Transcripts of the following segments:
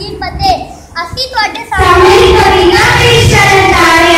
ਦੀ ਫਤਿਹ ਅਸੀਂ ਤੁਹਾਡੇ ਸਾਹਮਣੇ ਕਵੀਨਾ ਦੀ ਸ਼ਰਣਾਈ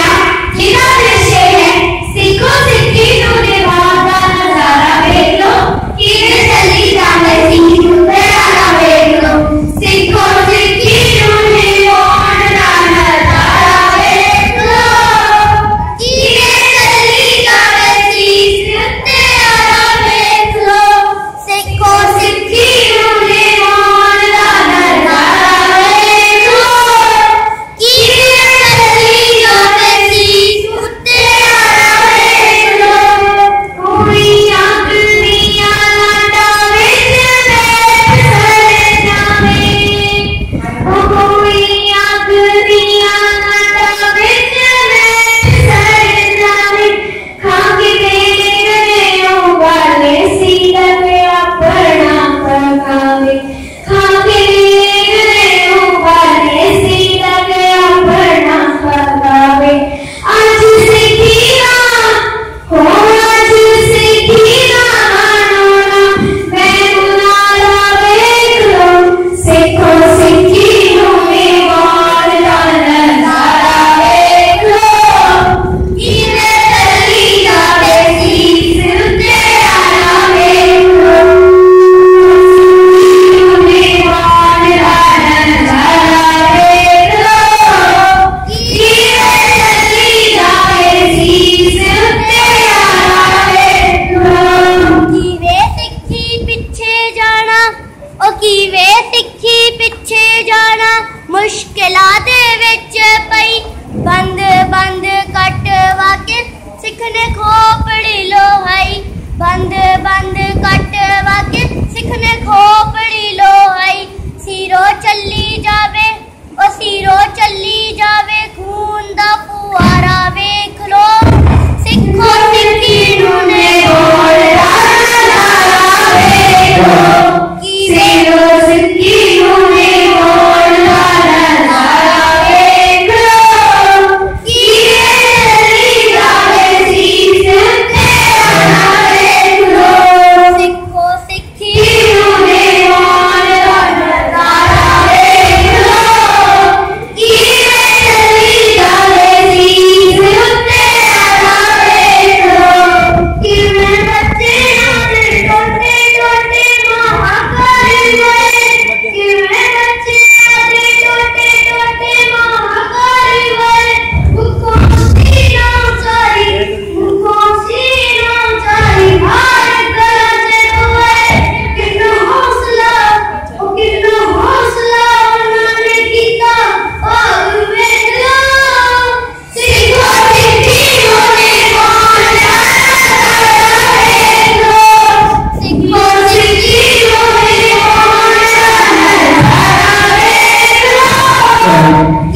जावे ओ सिरो चली जावे खून दा time